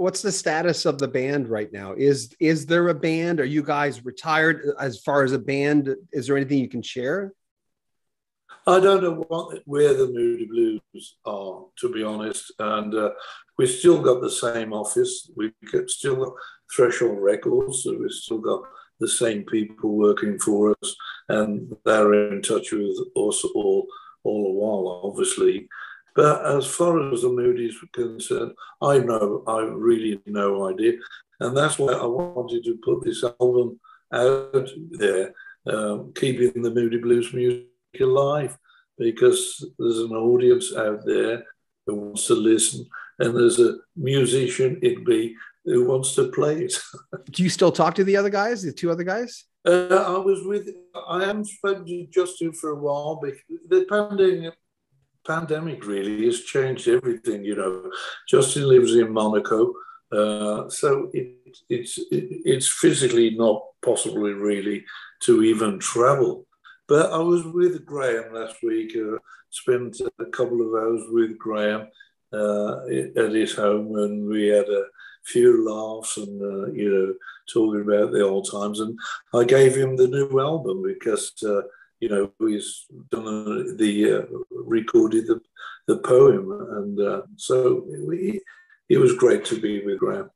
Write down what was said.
what's the status of the band right now? Is is there a band? Are you guys retired as far as a band? Is there anything you can share? I don't know what, where the Moody Blues are, to be honest. And uh, we've still got the same office. We've still got Threshold Records, so we've still got the same people working for us, and they're in touch with us all all the while, obviously. But as far as the Moody's were concerned, I know, I really no idea. And that's why I wanted to put this album out there, um, keeping the Moody Blues music alive, because there's an audience out there who wants to listen, and there's a musician, it'd be, who wants to play it. Do you still talk to the other guys, the two other guys? Uh, I was with, I haven't spoken to Justin for a while, but the pandemic, pandemic really has changed everything. You know, Justin lives in Monaco, uh, so it, it's it, it's physically not possible really to even travel. But I was with Graeme last week. Uh, spent a couple of hours with Graeme uh, at his home, and we had a few laughs and uh, you know talking about the old times. And I gave him the new album because uh, you know, he's done the uh, recorded the, the poem, and uh, so it, it was great to be with Graeme.